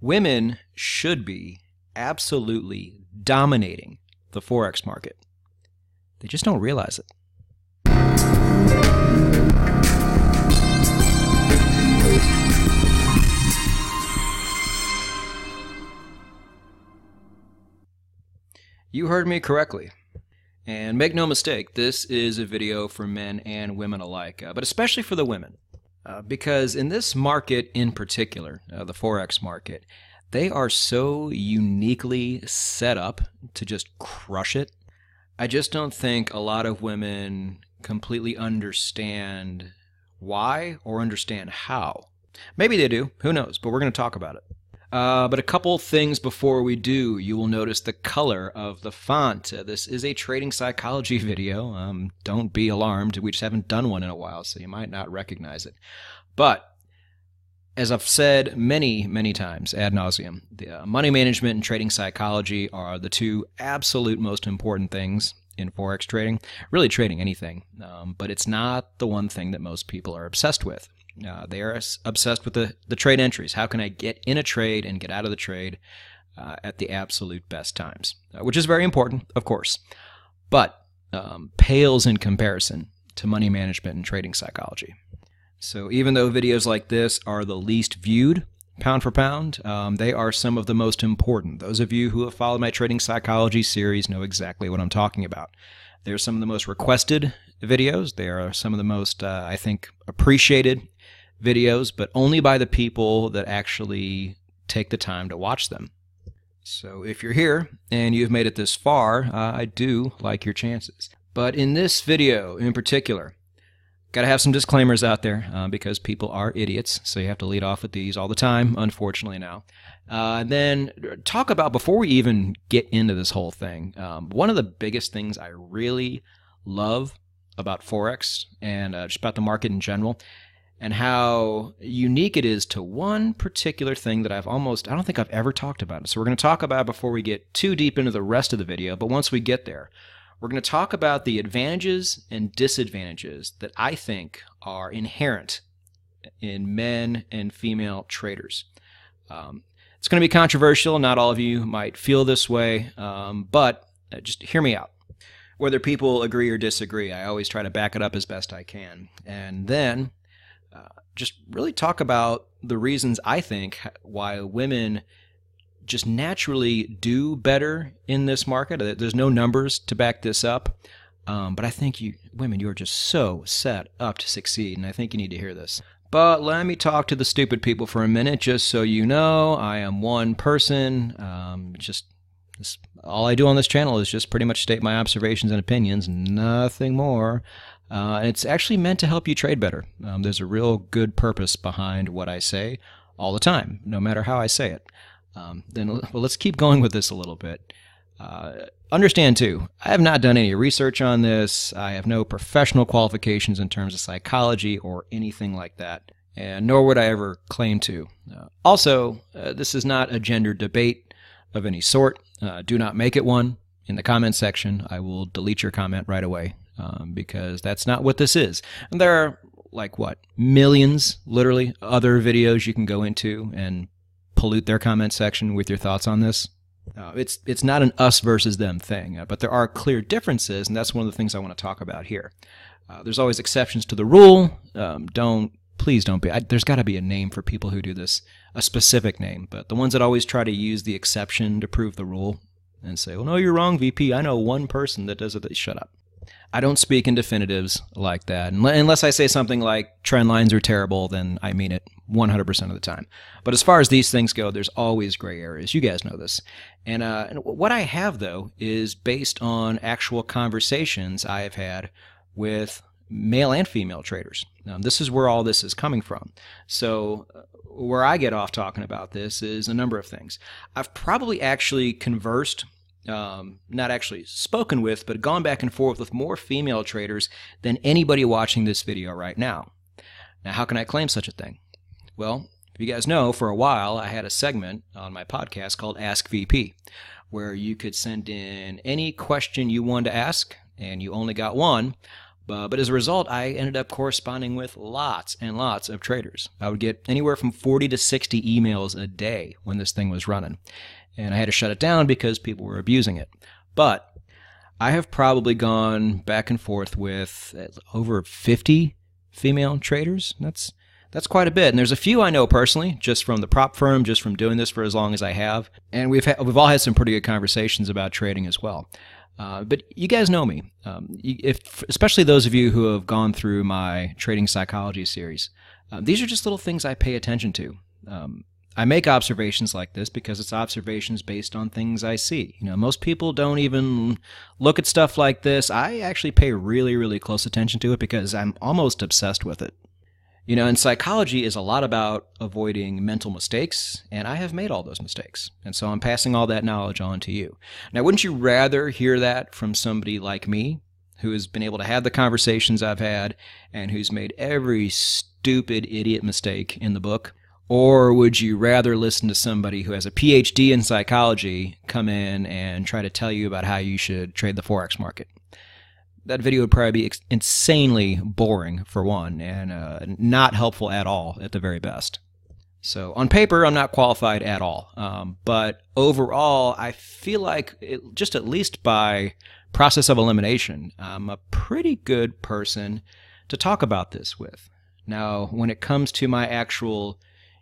Women should be absolutely dominating the Forex market. They just don't realize it. You heard me correctly. And make no mistake, this is a video for men and women alike, uh, but especially for the women. Uh, because in this market in particular, uh, the Forex market, they are so uniquely set up to just crush it. I just don't think a lot of women completely understand why or understand how. Maybe they do, who knows, but we're going to talk about it. Uh, but a couple things before we do, you will notice the color of the font. Uh, this is a trading psychology video. Um, don't be alarmed. We just haven't done one in a while, so you might not recognize it. But as I've said many, many times ad nauseum, the, uh, money management and trading psychology are the two absolute most important things in forex trading. Really, trading anything, um, but it's not the one thing that most people are obsessed with. Uh, they are obsessed with the, the trade entries. How can I get in a trade and get out of the trade uh, at the absolute best times? Uh, which is very important, of course, but um, pales in comparison to money management and trading psychology. So even though videos like this are the least viewed, pound for pound, um, they are some of the most important. Those of you who have followed my trading psychology series know exactly what I'm talking about. They're some of the most requested videos. They are some of the most, uh, I think, appreciated videos, but only by the people that actually take the time to watch them. So if you're here and you've made it this far, uh, I do like your chances. But in this video in particular, got to have some disclaimers out there uh, because people are idiots. So you have to lead off with these all the time, unfortunately now. Uh, then talk about before we even get into this whole thing. Um, one of the biggest things I really love about forex and uh, just about the market in general and how unique it is to one particular thing that I've almost, I don't think I've ever talked about it. So we're going to talk about before we get too deep into the rest of the video. But once we get there, we're going to talk about the advantages and disadvantages that I think are inherent in men and female traders. Um, it's going to be controversial. Not all of you might feel this way, um, but uh, just hear me out. Whether people agree or disagree, I always try to back it up as best I can. And then just really talk about the reasons I think why women just naturally do better in this market. There's no numbers to back this up, um, but I think you women you are just so set up to succeed, and I think you need to hear this. But let me talk to the stupid people for a minute, just so you know. I am one person. Um, just all I do on this channel is just pretty much state my observations and opinions, nothing more. Uh, it's actually meant to help you trade better. Um, there's a real good purpose behind what I say all the time, no matter how I say it. Um, then well, let's keep going with this a little bit. Uh, understand too, I have not done any research on this. I have no professional qualifications in terms of psychology or anything like that, and nor would I ever claim to. Uh, also, uh, this is not a gender debate of any sort. Uh, do not make it one. In the comment section, I will delete your comment right away um, because that's not what this is. And there are like what millions, literally, other videos you can go into and pollute their comment section with your thoughts on this. Uh, it's it's not an us versus them thing, uh, but there are clear differences, and that's one of the things I want to talk about here. Uh, there's always exceptions to the rule. Um, don't please don't be. I, there's got to be a name for people who do this, a specific name. But the ones that always try to use the exception to prove the rule and say, "Well, no, you're wrong, VP. I know one person that does it." Shut up. I don't speak in definitives like that. Unless I say something like trend lines are terrible, then I mean it 100% of the time. But as far as these things go, there's always gray areas. You guys know this. And, uh, and what I have, though, is based on actual conversations I have had with male and female traders. Now, this is where all this is coming from. So, uh, where I get off talking about this is a number of things. I've probably actually conversed um, not actually spoken with, but gone back and forth with more female traders than anybody watching this video right now. Now, how can I claim such a thing? Well, if you guys know, for a while I had a segment on my podcast called Ask VP, where you could send in any question you wanted to ask, and you only got one, Uh, but as a result, I ended up corresponding with lots and lots of traders. I would get anywhere from 40 to 60 emails a day when this thing was running. And I had to shut it down because people were abusing it. But I have probably gone back and forth with over 50 female traders. That's that's quite a bit. And there's a few I know personally, just from the prop firm, just from doing this for as long as I have. And we've we've all had some pretty good conversations about trading as well. Uh, but you guys know me, um, if especially those of you who have gone through my trading psychology series. Uh, these are just little things I pay attention to. Um, I make observations like this because it's observations based on things I see. You know, most people don't even look at stuff like this. I actually pay really, really close attention to it because I'm almost obsessed with it. You know, and psychology is a lot about avoiding mental mistakes, and I have made all those mistakes. And so I'm passing all that knowledge on to you. Now, wouldn't you rather hear that from somebody like me, who has been able to have the conversations I've had and who's made every stupid idiot mistake in the book? Or would you rather listen to somebody who has a PhD in psychology come in and try to tell you about how you should trade the Forex market? that video would probably be ex- insanely boring for one and uh, not helpful at all at the very best. So on paper, I'm not qualified at all. Um, but overall, I feel like it, just at least by process of elimination, I'm a pretty good person to talk about this with. Now, when it comes to my actual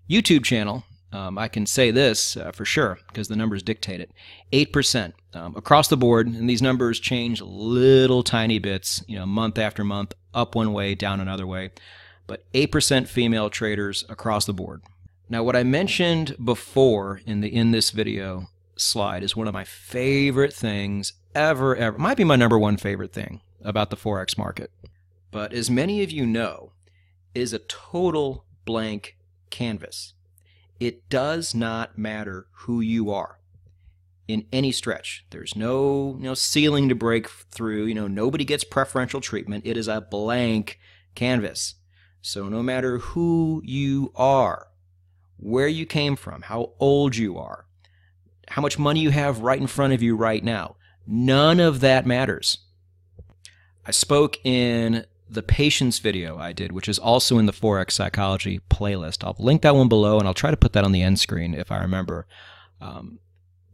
YouTube channel, um, I can say this uh, for sure because the numbers dictate it. 8% um, across the board, and these numbers change little tiny bits, you know, month after month, up one way, down another way, but 8% female traders across the board. Now, what I mentioned before in the in this video slide is one of my favorite things ever, ever. Might be my number one favorite thing about the forex market. But as many of you know, is a total blank canvas. It does not matter who you are in any stretch. There's no, no ceiling to break through. You know, nobody gets preferential treatment. It is a blank canvas. So no matter who you are, where you came from, how old you are, how much money you have right in front of you right now, none of that matters. I spoke in the patience video I did, which is also in the Forex Psychology playlist. I'll link that one below and I'll try to put that on the end screen if I remember. Um,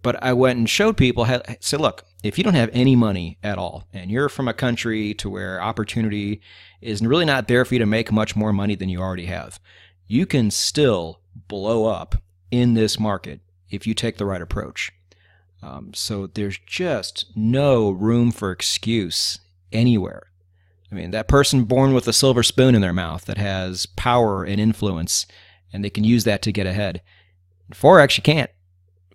but I went and showed people, said, look, if you don't have any money at all and you're from a country to where opportunity is really not there for you to make much more money than you already have, you can still blow up in this market if you take the right approach. Um, so there's just no room for excuse anywhere. I mean, that person born with a silver spoon in their mouth that has power and influence, and they can use that to get ahead. Forex, you can't.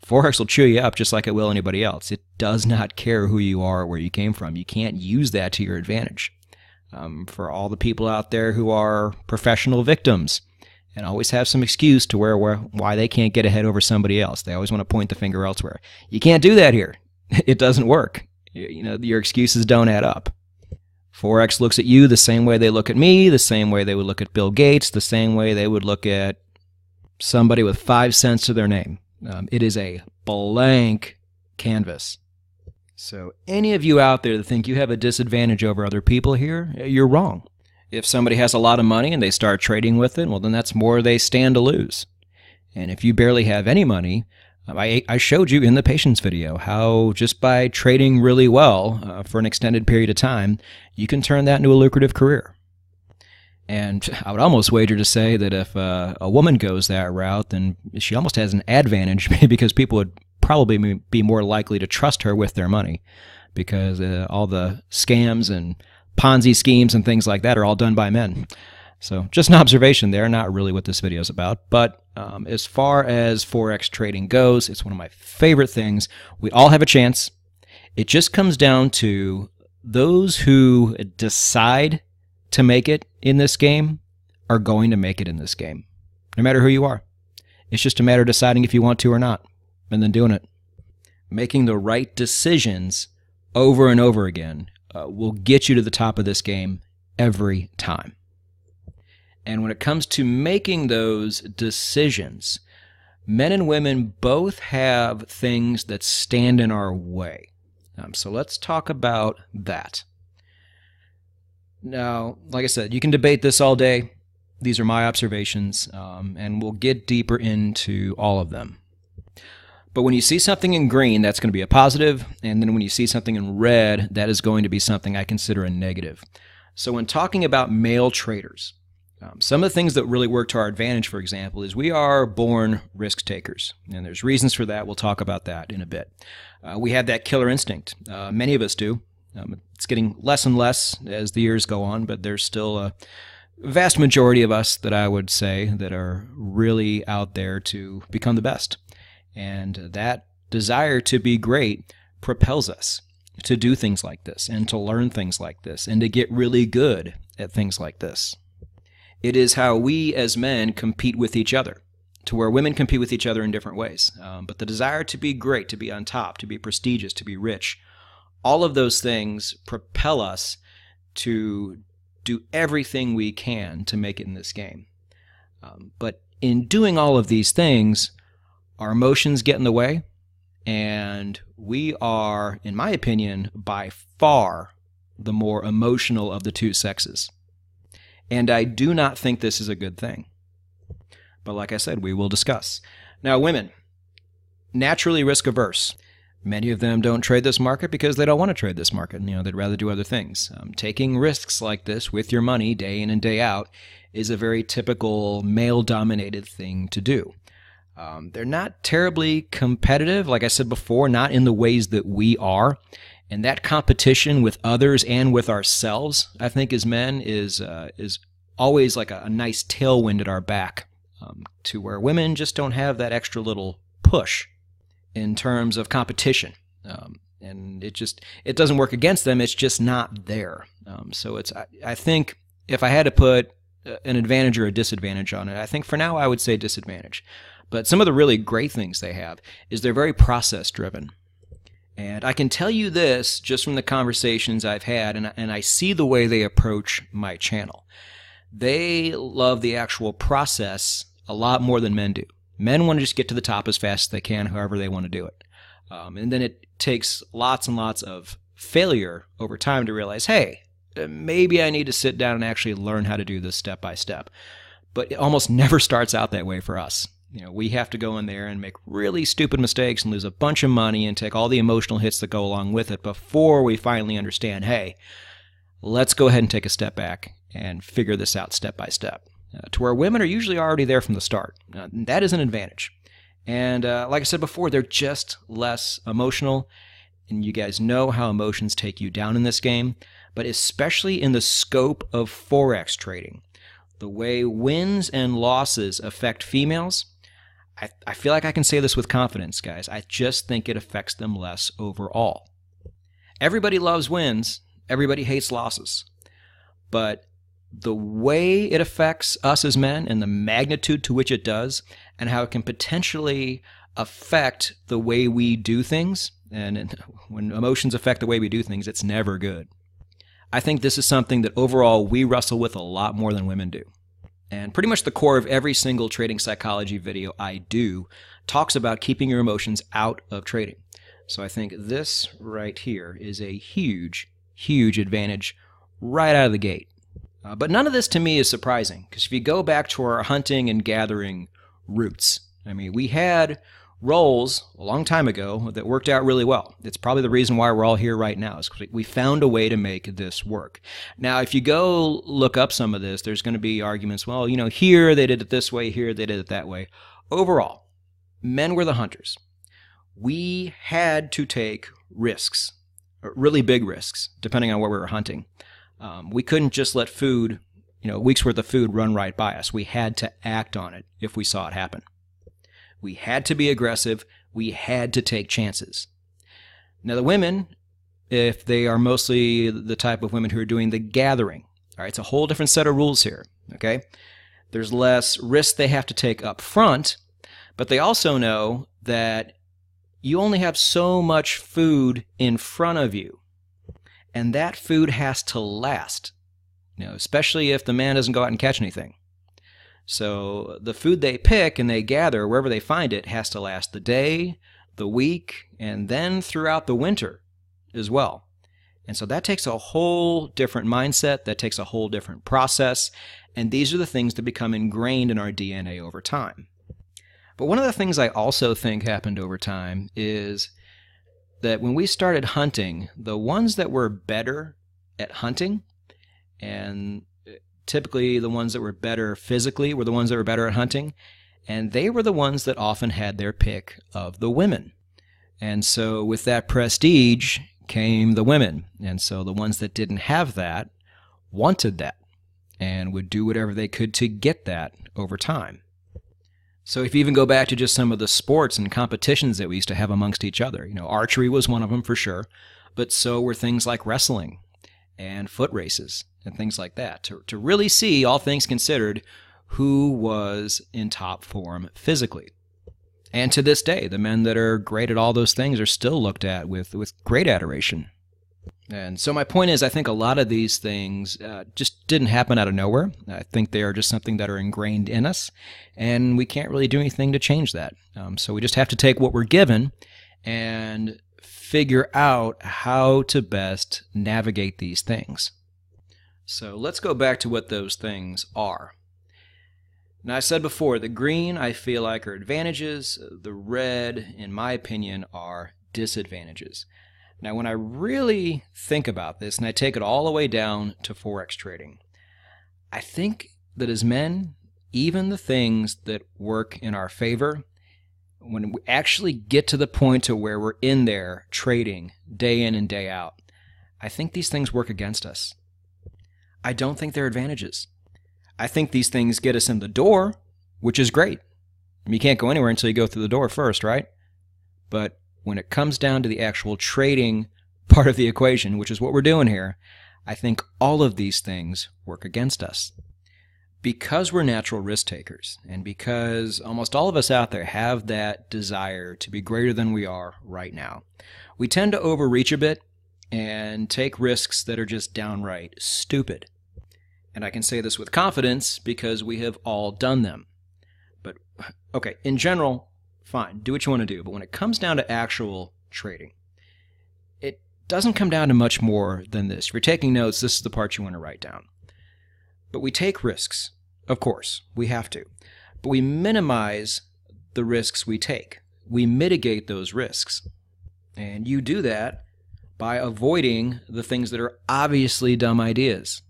Forex will chew you up just like it will anybody else. It does not care who you are or where you came from. You can't use that to your advantage. Um, for all the people out there who are professional victims and always have some excuse to where, where why they can't get ahead over somebody else. They always want to point the finger elsewhere. You can't do that here. It doesn't work. You know, your excuses don't add up. Forex looks at you the same way they look at me, the same way they would look at Bill Gates, the same way they would look at somebody with five cents to their name. Um, it is a blank canvas. So, any of you out there that think you have a disadvantage over other people here, you're wrong. If somebody has a lot of money and they start trading with it, well, then that's more they stand to lose. And if you barely have any money, I, I showed you in the patience video how just by trading really well uh, for an extended period of time, you can turn that into a lucrative career. And I would almost wager to say that if uh, a woman goes that route, then she almost has an advantage because people would probably be more likely to trust her with their money because uh, all the scams and Ponzi schemes and things like that are all done by men. So just an observation there, not really what this video is about. But um, as far as Forex trading goes, it's one of my favorite things. We all have a chance. It just comes down to those who decide to make it in this game are going to make it in this game, no matter who you are. It's just a matter of deciding if you want to or not, and then doing it. Making the right decisions over and over again uh, will get you to the top of this game every time. And when it comes to making those decisions, men and women both have things that stand in our way. Um, so let's talk about that. Now, like I said, you can debate this all day. These are my observations, um, and we'll get deeper into all of them. But when you see something in green, that's going to be a positive, and then when you see something in red, that is going to be something I consider a negative. So, when talking about male traders, um, some of the things that really work to our advantage, for example, is we are born risk takers. And there's reasons for that. We'll talk about that in a bit. Uh, we have that killer instinct. Uh, many of us do. Um, it's getting less and less as the years go on, but there's still a vast majority of us that I would say that are really out there to become the best. And that desire to be great propels us to do things like this and to learn things like this and to get really good at things like this. It is how we as men compete with each other, to where women compete with each other in different ways. Um, but the desire to be great, to be on top, to be prestigious, to be rich, all of those things propel us to do everything we can to make it in this game. Um, but in doing all of these things, our emotions get in the way, and we are, in my opinion, by far the more emotional of the two sexes. And I do not think this is a good thing. But like I said, we will discuss. Now, women, naturally risk averse. Many of them don't trade this market because they don't want to trade this market. You know, they'd rather do other things. Um, taking risks like this with your money day in and day out is a very typical male dominated thing to do. Um, they're not terribly competitive, like I said before, not in the ways that we are. And that competition with others and with ourselves, I think, as men, is uh, is always like a, a, nice tailwind at our back. Um, to where women just don't have that extra little push in terms of competition, um, and it just it doesn't work against them. It's just not there. Um, so it's I, I think if I had to put uh, an advantage or a disadvantage on it, I think for now I would say disadvantage. But some of the really great things they have is they're very process driven. And I can tell you this just from the conversations I've had, and, and I see the way they approach my channel. They love the actual process a lot more than men do. Men want to just get to the top as fast as they can, however they want to do it. Um, and then it takes lots and lots of failure over time to realize, hey, uh, maybe I need to sit down and actually learn how to do this step by step. But it almost never starts out that way for us. You know, we have to go in there and make really stupid mistakes and lose a bunch of money and take all the emotional hits that go along with it before we finally understand, hey, let's go ahead and take a step back and figure this out step by step. Uh, to where women are usually already there from the start. Uh, that is an advantage. And uh, like I said before, they're just less emotional. And you guys know how emotions take you down in this game, but especially in the scope of Forex trading. The way wins and losses affect females I, I feel like I can say this with confidence, guys. I just think it affects them less overall. Everybody loves wins, everybody hates losses. But the way it affects us as men and the magnitude to which it does, and how it can potentially affect the way we do things, and when emotions affect the way we do things, it's never good. I think this is something that overall we wrestle with a lot more than women do. And pretty much the core of every single trading psychology video I do talks about keeping your emotions out of trading. So I think this right here is a huge, huge advantage right out of the gate. Uh, but none of this to me is surprising because if you go back to our hunting and gathering roots, I mean, we had roles a long time ago that worked out really well. It's probably the reason why we're all here right now is we found a way to make this work. Now, if you go look up some of this, there's going to be arguments. Well, you know, here they did it this way, here they did it that way. Overall, men were the hunters. We had to take risks, really big risks, depending on where we were hunting. Um, we couldn't just let food, you know, weeks worth of food run right by us. We had to act on it if we saw it happen. We had to be aggressive. We had to take chances. Now, the women, if they are mostly the type of women who are doing the gathering, all right, it's a whole different set of rules here, okay? There's less risk they have to take up front, but they also know that you only have so much food in front of you, and that food has to last, you know, especially if the man doesn't go out and catch anything. So the food they pick and they gather wherever they find it has to last the day, the week, and then throughout the winter as well. And so that takes a whole different mindset, that takes a whole different process, and these are the things that become ingrained in our DNA over time. But one of the things I also think happened over time is that when we started hunting, the ones that were better at hunting, and typically the ones that were better physically were the ones that were better at hunting, and they were the ones that often had their pick of the women. And so with that prestige came the women. And so the ones that didn't have that wanted that and would do whatever they could to get that over time. So if you even go back to just some of the sports and competitions that we used to have amongst each other, you know, archery was one of them for sure, but so were things like wrestling and foot races and things like that. To, to really see, all things considered, who was in top form physically. And to this day, the men that are great at all those things are still looked at with, with great adoration. And so my point is, I think a lot of these things uh, just didn't happen out of nowhere. I think they are just something that are ingrained in us, and we can't really do anything to change that. Um, so we just have to take what we're given and figure out how to best navigate these things. So let's go back to what those things are. Now, I said before, the green I feel like are advantages, the red, in my opinion, are disadvantages. Now, when I really think about this and I take it all the way down to Forex trading, I think that as men, even the things that work in our favor, when we actually get to the point to where we're in there trading day in and day out, I think these things work against us. I don't think they're advantages. I think these things get us in the door, which is great. You can't go anywhere until you go through the door first, right? But when it comes down to the actual trading part of the equation, which is what we're doing here, I think all of these things work against us. Because we're natural risk takers, and because almost all of us out there have that desire to be greater than we are right now, we tend to overreach a bit and take risks that are just downright stupid. And I can say this with confidence because we have all done them. But, okay, in general, fine, do what you want to do. But when it comes down to actual trading, it doesn't come down to much more than this. If you're taking notes, this is the part you want to write down. But we take risks, of course, we have to. But we minimize the risks we take. We mitigate those risks. And you do that by avoiding the things that are obviously dumb ideas.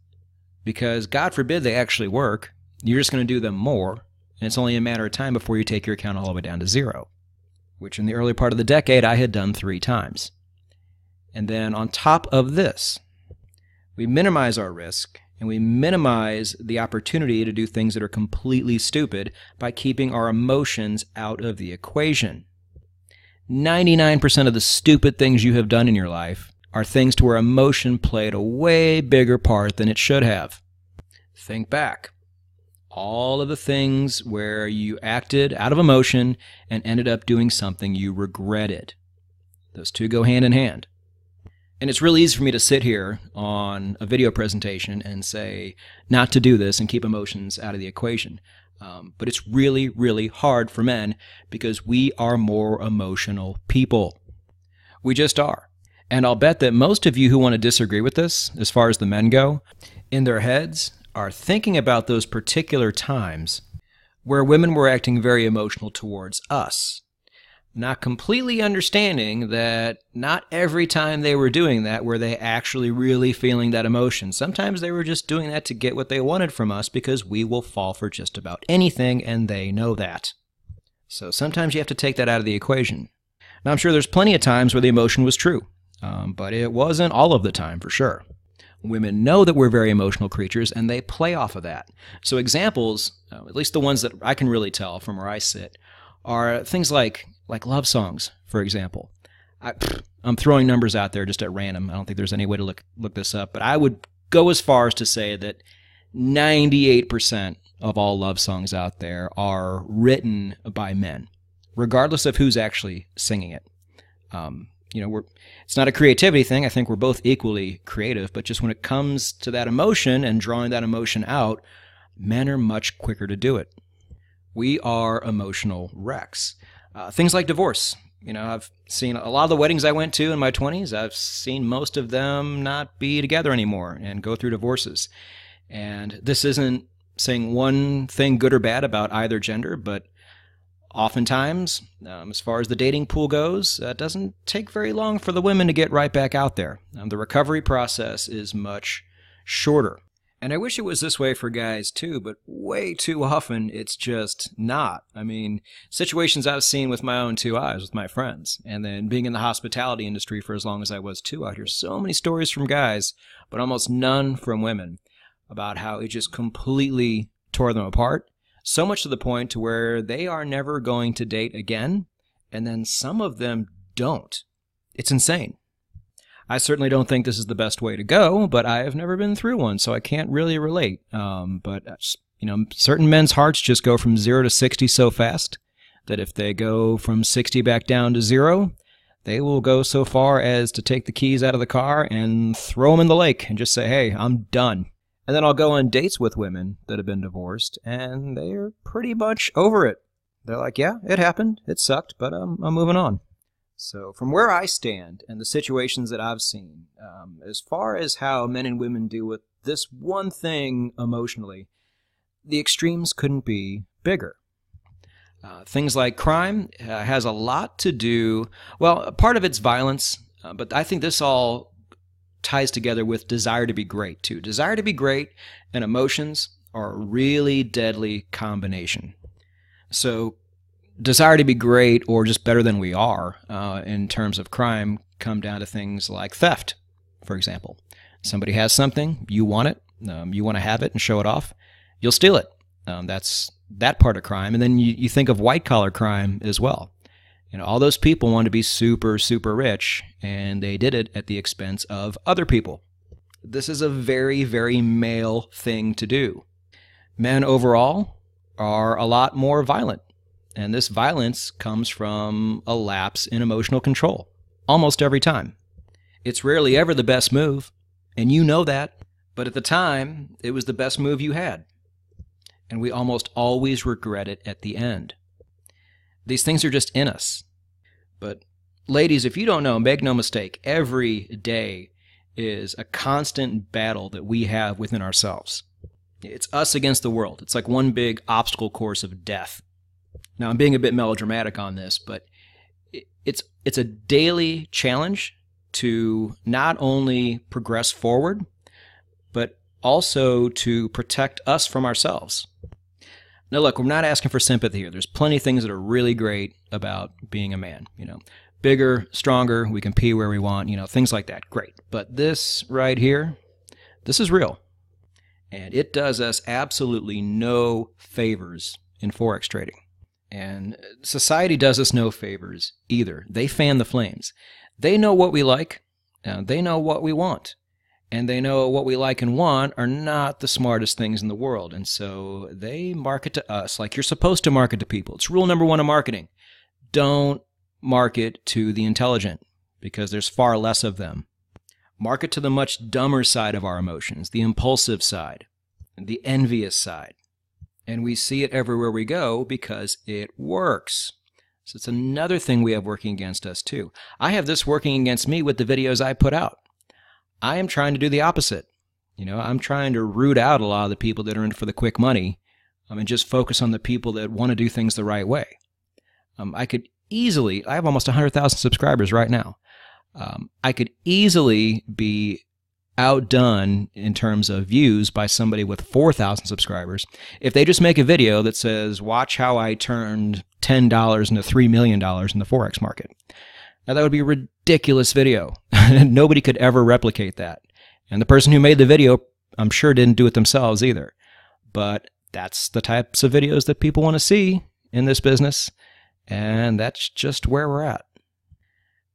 Because God forbid they actually work, you're just going to do them more and it's only a matter of time before you take your account all the way down to zero, which in the early part of the decade I had done three times. And then on top of this, we minimize our risk and we minimize the opportunity to do things that are completely stupid by keeping our emotions out of the equation. 99% of the stupid things you have done in your life are things to where emotion played a way bigger part than it should have. Think back all of the things where you acted out of emotion and ended up doing something you regretted. Those two go hand in hand. And it's really easy for me to sit here on a video presentation and say not to do this and keep emotions out of the equation. Um, but it's really, really hard for men because we are more emotional people. We just are. And I'll bet that most of you who want to disagree with this, as far as the men go, in their heads, are thinking about those particular times where women were acting very emotional towards us, not completely understanding that not every time they were doing that were they actually really feeling that emotion. Sometimes they were just doing that to get what they wanted from us because we will fall for just about anything and they know that. So sometimes you have to take that out of the equation. Now, I'm sure there's plenty of times where the emotion was true, um, but it wasn't all of the time for sure. Women know that we're very emotional creatures and they play off of that. So, examples, uh, at least the ones that I can really tell from where I sit, are things like, like love songs, for example. I, am throwing numbers out there just at random. I don't think there's any way to look, look this up, but I would go as far as to say that 98% of all love songs out there are written by men, regardless of who's actually singing it. Um, you know, we're it's not a creativity thing. I think we're both equally creative, but just when it comes to that emotion and drawing that emotion out, men are much quicker to do it. We are emotional wrecks. Uh, things like divorce You know, I've seen a lot of the weddings I went to in my 20s, I've seen most of them not be together anymore and go through divorces. And this isn't saying one thing good or bad about either gender, but oftentimes, um, as far as the dating pool goes, it doesn't take very long for the women to get right back out there. Um, the recovery process is much shorter. And I wish it was this way for guys too, but way too often it's just not. I mean, situations I've seen with my own two eyes with my friends, and then being in the hospitality industry for as long as I was too, I hear so many stories from guys, but almost none from women about how it just completely tore them apart. So much to the point to where they are never going to date again, and then some of them don't. It's insane. I certainly don't think this is the best way to go, but I have never been through one, so I can't really relate. Um, but you know, certain men's hearts just go from zero to sixty so fast that if they go from sixty back down to zero, they will go so far as to take the keys out of the car and throw them in the lake and just say, "Hey, I'm done." And then I'll go on dates with women that have been divorced, and they're pretty much over it. They're like, "Yeah, it happened. It sucked, but um, I'm moving on." So, from where I stand and the situations that I've seen, um, as far as how men and women deal with this one thing emotionally, the extremes couldn't be bigger. Uh, things like crime uh, has a lot to do, well, part of it's violence, uh, but I think this all ties together with desire to be great, too. Desire to be great and emotions are a really deadly combination. So, desire to be great or just better than we are uh, in terms of crime come down to things like theft, for example. Somebody has something, you want it, um, you want to have it and show it off, you'll steal it. Um, that's that part of crime. And then you, you think of white collar crime as well. You know, all those people want to be super, super rich, and they did it at the expense of other people. This is a very, very male thing to do. Men overall are a lot more violent and this violence comes from a lapse in emotional control, almost every time. It's rarely ever the best move, and you know that, but at the time, it was the best move you had. And we almost always regret it at the end. These things are just in us. But, ladies, if you don't know, make no mistake, every day is a constant battle that we have within ourselves. It's us against the world. It's like one big obstacle course of death. Now I'm being a bit melodramatic on this, but it's it's a daily challenge to not only progress forward, but also to protect us from ourselves. Now, look, we're not asking for sympathy here. There's plenty of things that are really great about being a man. You know, bigger, stronger, we can pee where we want. You know, things like that. Great. But this right here, this is real, and it does us absolutely no favors in forex trading. And society does us no favors either. They fan the flames. They know what we like, they know what we want, and they know what we like and want are not the smartest things in the world. And so they market to us like you're supposed to market to people. It's rule number one of marketing don't market to the intelligent because there's far less of them. Market to the much dumber side of our emotions, the impulsive side, the envious side. And we see it everywhere we go because it works. So it's another thing we have working against us too. I have this working against me with the videos I put out. I am trying to do the opposite. You know, I'm trying to root out a lot of the people that are in for the quick money um, and just focus on the people that want to do things the right way. Um, I could easily, I have almost 100,000 subscribers right now. Um, I could easily be outdone in terms of views by somebody with 4,000 subscribers if they just make a video that says, Watch how I turned $10 into $3 million in the Forex market. Now, that would be a ridiculous video. Nobody could ever replicate that. And the person who made the video, I'm sure, didn't do it themselves either. But that's the types of videos that people want to see in this business. And that's just where we're at.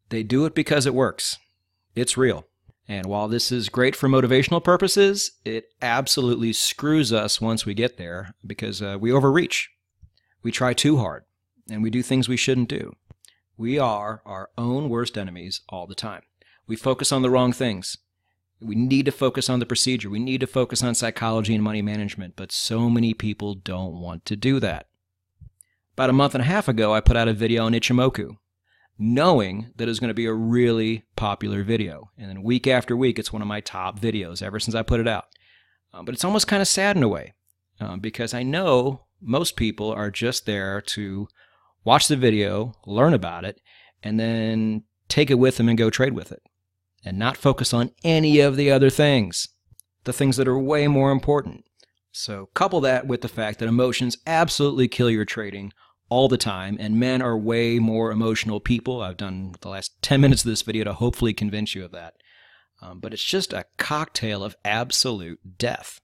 They do it because it works. It's real. And while this is great for motivational purposes, it absolutely screws us once we get there because uh, we overreach. We try too hard and we do things we shouldn't do. We are our own worst enemies all the time. We focus on the wrong things. We need to focus on the procedure. We need to focus on psychology and money management, but so many people don't want to do that. About a month and a half ago, I put out a video on Ichimoku. Knowing that it's going to be a really popular video. And then week after week, it's one of my top videos ever since I put it out. Uh, but it's almost kind of sad in a way um, because I know most people are just there to watch the video, learn about it, and then take it with them and go trade with it and not focus on any of the other things, the things that are way more important. So, couple that with the fact that emotions absolutely kill your trading all the time, and men are way more emotional people. I've done the last 10 minutes of this video to hopefully convince you of that. Um, but it's just a cocktail of absolute death.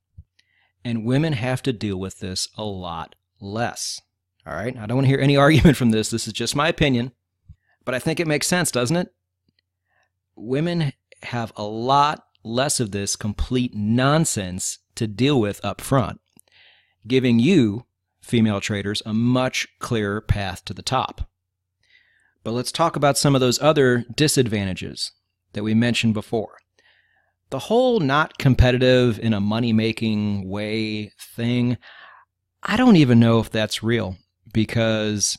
And women have to deal with this a lot less. All right? I don't want to hear any argument from this. This is just my opinion. But I think it makes sense, doesn't it? Women have a lot less of this complete nonsense to deal with up front, giving you, female traders, a much clearer path to the top. But let's talk about some of those other disadvantages that we mentioned before. The whole not competitive in a money making way thing, I don't even know if that's real because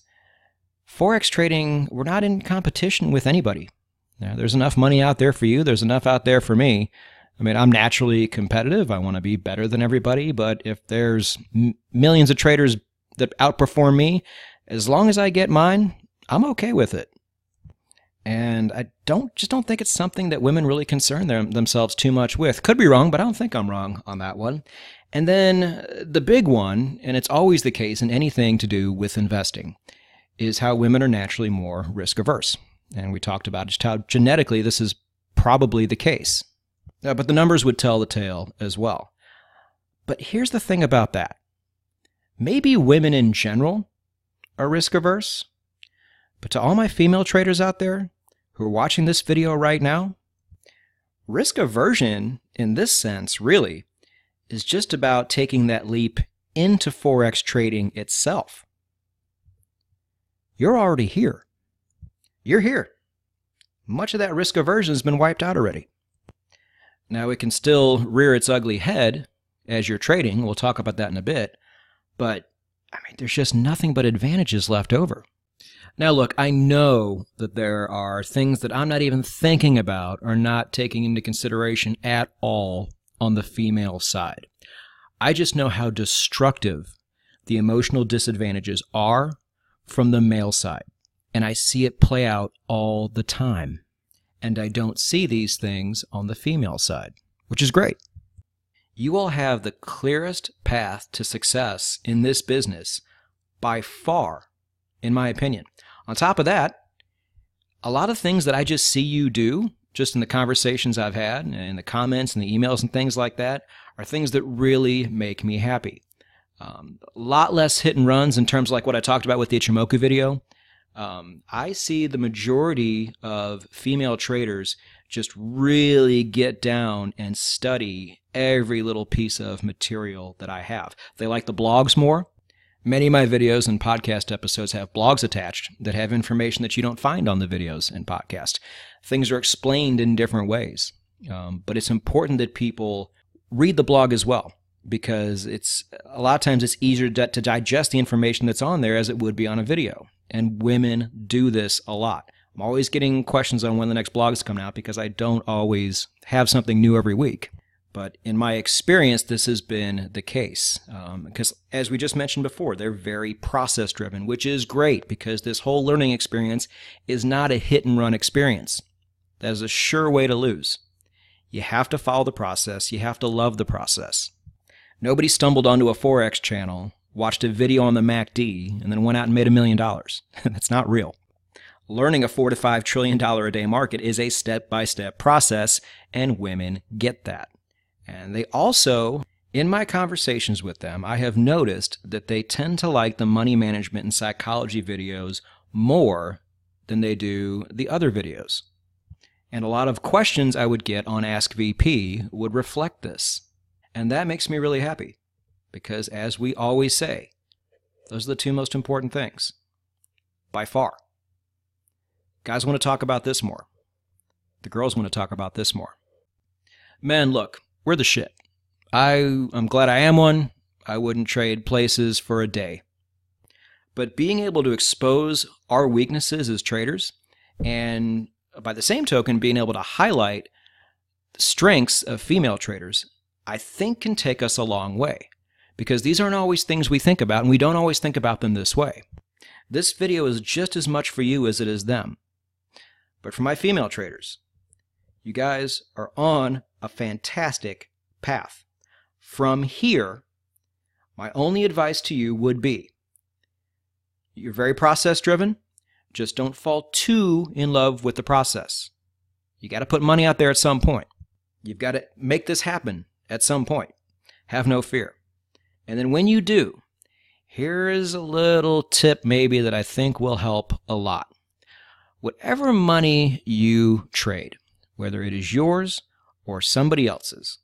Forex trading, we're not in competition with anybody. Now, there's enough money out there for you, there's enough out there for me. I mean, I'm naturally competitive. I want to be better than everybody, but if there's m- millions of traders that outperform me, as long as I get mine, I'm okay with it. And I don't just don't think it's something that women really concern them, themselves too much with. Could be wrong, but I don't think I'm wrong on that one. And then uh, the big one, and it's always the case in anything to do with investing, is how women are naturally more risk averse. And we talked about just how genetically this is probably the case. Uh, but the numbers would tell the tale as well. But here's the thing about that maybe women in general are risk averse, but to all my female traders out there who are watching this video right now, risk aversion in this sense really is just about taking that leap into Forex trading itself. You're already here. You're here. Much of that risk aversion has been wiped out already. Now, it can still rear its ugly head as you're trading. We'll talk about that in a bit. But, I mean, there's just nothing but advantages left over. Now, look, I know that there are things that I'm not even thinking about or not taking into consideration at all on the female side. I just know how destructive the emotional disadvantages are from the male side. And I see it play out all the time and I don't see these things on the female side, which is great. You all have the clearest path to success in this business by far, in my opinion. On top of that, a lot of things that I just see you do, just in the conversations I've had and in the comments and the emails and things like that, are things that really make me happy. Um, a lot less hit and runs in terms of like what I talked about with the Ichimoku video. Um, I see the majority of female traders just really get down and study every little piece of material that I have. They like the blogs more. Many of my videos and podcast episodes have blogs attached that have information that you don't find on the videos and podcast. Things are explained in different ways. Um, but it's important that people read the blog as well because it's a lot of times it's easier to, to digest the information that's on there as it would be on a video and women do this a lot. I'm always getting questions on when the next blog is coming out because I don't always have something new every week. But in my experience, this has been the case. Um, because as we just mentioned before, they're very process driven, which is great because this whole learning experience is not a hit and run experience. That is a sure way to lose. You have to follow the process, you have to love the process. Nobody stumbled onto a Forex channel watched a video on the MACD, and then went out and made a million dollars. That's not real. Learning a four to five trillion dollar a day market is a step by step process, and women get that. And they also, in my conversations with them, I have noticed that they tend to like the money management and psychology videos more than they do the other videos. And a lot of questions I would get on Ask VP would reflect this. And that makes me really happy. Because, as we always say, those are the two most important things by far. Guys want to talk about this more. The girls want to talk about this more. Men, look, we're the shit. I, I'm glad I am one. I wouldn't trade places for a day. But being able to expose our weaknesses as traders And by the same token, being able to highlight the strengths of female traders, I think can take us a long way because these aren't always things we think about and we don't always think about them this way. This video is just as much for you as it is them. But for my female traders, you guys are on a fantastic path. From here, my only advice to you would be you're very process driven. Just don't fall too in love with the process. You got to put money out there at some point. You've got to make this happen at some point. Have no fear. And then when you do, here is a little tip maybe that I think will help a lot. Whatever money you trade, whether it is yours or somebody else's,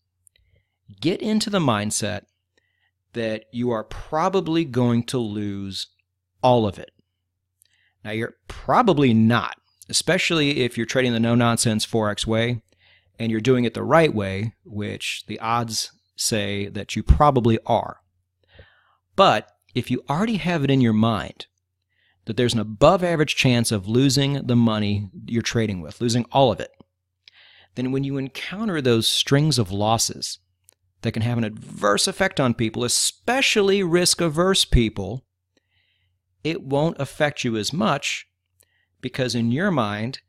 get into the mindset that you are probably going to lose all of it. Now, you're probably not, especially if you're trading the no nonsense Forex way and you're doing it the right way, which the odds say that you probably are. But if you already have it in your mind that there's an above average chance of losing the money you're trading with, losing all of it, then when you encounter those strings of losses that can have an adverse effect on people, especially risk averse people, it won't affect you as much because in your mind,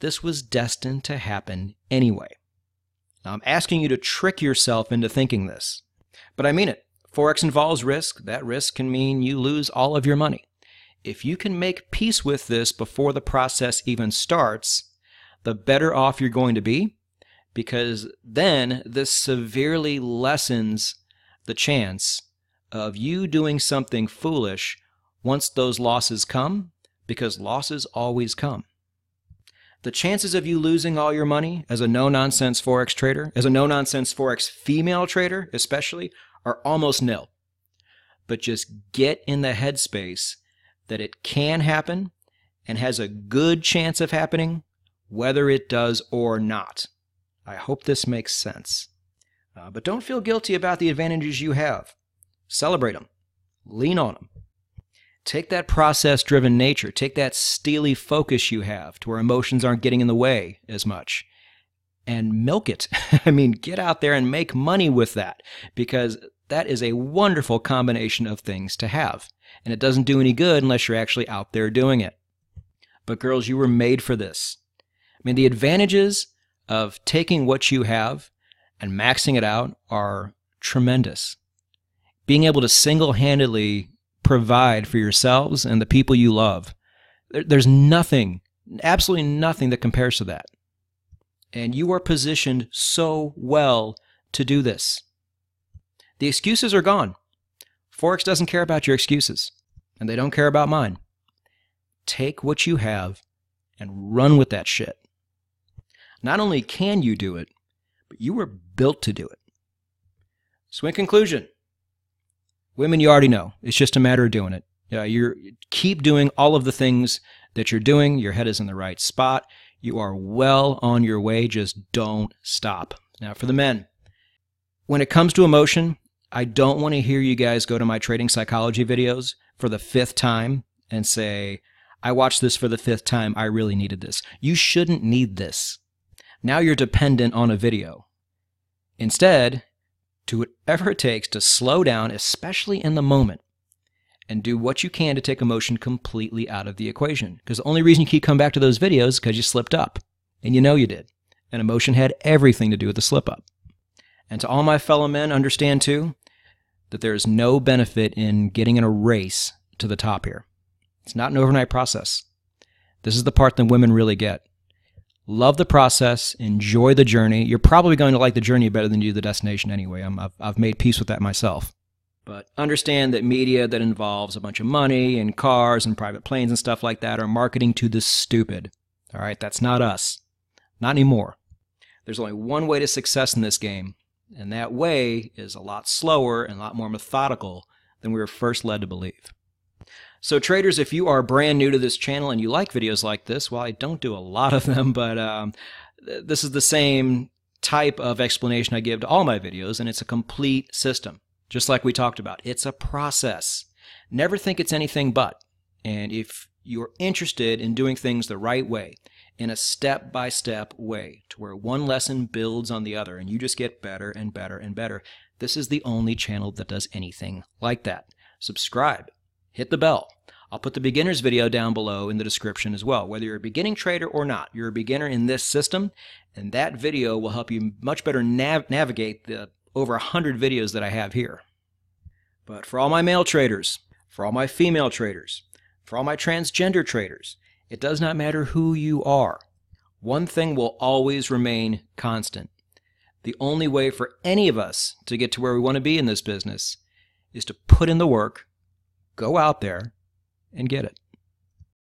this was destined to happen anyway. Now, I'm asking you to trick yourself into thinking this, but I mean it. Forex involves risk. That risk can mean you lose all of your money. If you can make peace with this before the process even starts, the better off you're going to be because then this severely lessens the chance of you doing something foolish once those losses come, because losses always come. The chances of you losing all your money as a no nonsense Forex trader, as a no nonsense Forex female trader especially, are almost nil. But just get in the headspace that it can happen and has a good chance of happening, whether it does or not. I hope this makes sense. Uh, but don't feel guilty about the advantages you have. Celebrate them, lean on them. Take that process driven nature, take that steely focus you have to where emotions aren't getting in the way as much, and milk it. I mean, get out there and make money with that because that is a wonderful combination of things to have. And it doesn't do any good unless you're actually out there doing it. But girls, you were made for this. I mean, the advantages of taking what you have and maxing it out are tremendous. Being able to single handedly provide for yourselves and the people you love. There's nothing, absolutely nothing that compares to that. And you are positioned so well to do this. The excuses are gone. Forex doesn't care about your excuses, and they don't care about mine. Take what you have and run with that shit. Not only can you do it, but you were built to do it. So, in conclusion, Women, you already know. It's just a matter of doing it. You keep doing all of the things that you're doing. Your head is in the right spot. You are well on your way. Just don't stop. Now, for the men, when it comes to emotion, I don't want to hear you guys go to my trading psychology videos for the fifth time and say, I watched this for the fifth time. I really needed this. You shouldn't need this. Now you're dependent on a video. Instead, do whatever it takes to slow down, especially in the moment, and do what you can to take emotion completely out of the equation. Because the only reason you keep coming back to those videos is because you slipped up, and you know you did. And emotion had everything to do with the slip up. And to all my fellow men, understand too that there is no benefit in getting in a race to the top here. It's not an overnight process. This is the part that women really get. Love the process, enjoy the journey. You're probably going to like the journey better than you do the destination anyway. i have I've made peace with that myself. But understand that media that involves a bunch of money and cars and private planes and stuff like that are marketing to the stupid. All right, that's not us. Not anymore. There's only one way to success in this game, and that way is a lot slower and a lot more methodical than we were first led to believe. So, traders, if you are brand new to this channel and you like videos like this, well, I don't do a lot of them, but um, this is the same type of explanation I give to all my videos, and it's a complete system. Just like we talked about, it's a process. Never think it's anything but. And if you're interested in doing things the right way, in a step by step way to where one lesson builds on the other and you just get better and better and better. This is the only channel that does anything like that. Subscribe, hit the bell. I'll put the beginner's video down below in the description as well. Whether you're a beginning trader or not, you're a beginner in this system, and that video will help you much better nav navigate the over 100 videos that I have here. But for all my male traders, for all my female traders, for all my transgender traders, it does not matter who you are. One thing will always remain constant. The only way for any of us to get to where we want to be in this business is to put in the work, go out there, and get it.